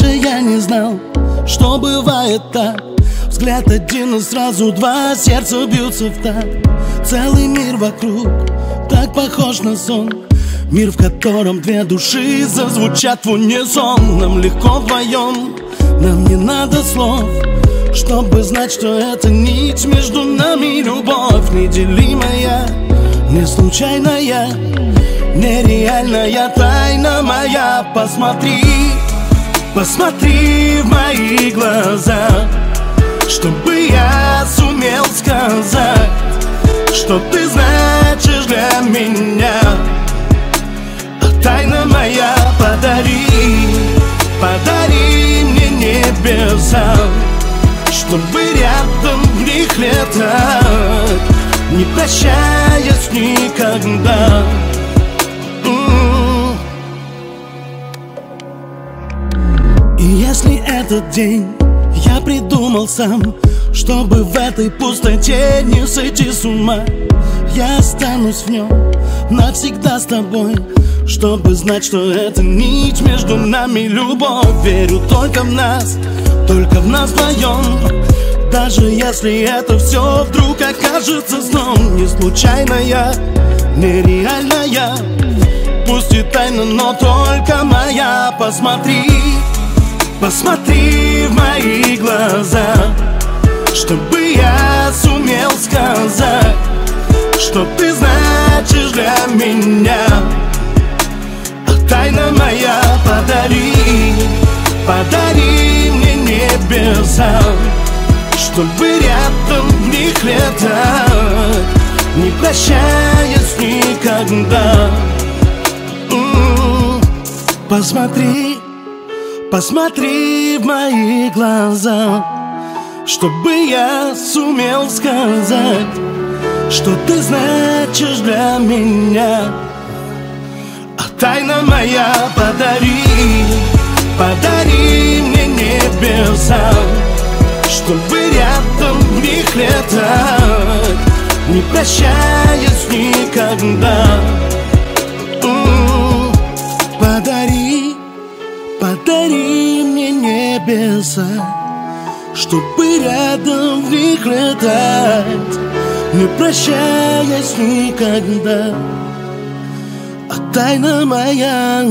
Раньше я не знал, что бывает так. Взгляд один и сразу два Сердце бьются в так. Целый мир вокруг Так похож на сон. Мир, в котором две души зазвучат в унисон Нам легко вдвоем. Нам не надо слов Чтобы знать, что это нить между нами. Любовь неделимая, не случайная Нереальная тайна моя. Посмотри, посмотри в мои глаза чтобы я сумел сказать Что ты значишь для меня. А Тайна моя подари Подари мне небеса Чтобы рядом в них летать Не прощаясь никогда И если этот день я придумал сам Чтобы в этой пустоте не сойти с ума Я останусь в нем навсегда с тобой Чтобы знать, что это нить между нами любовь. Верю только в нас, только в нас вдвоем. Даже если это все вдруг окажется сном Не случайная, нереальная. Пусть и тайна, но только моя. Посмотри, посмотри в мои глаза Чтобы я сумел сказать Что ты значишь для меня а Тайна моя подари Подари мне небеса Чтобы рядом в них летать Не прощаясь никогда м-м-м. Посмотри, посмотри в мои глаза Чтобы я сумел сказать Что ты значишь для меня. А тайна моя подари Подари мне небеса Чтобы рядом в них летать. Не прощаясь никогда небеса Чтобы рядом в них летать Не прощаясь никогда. А тайна моя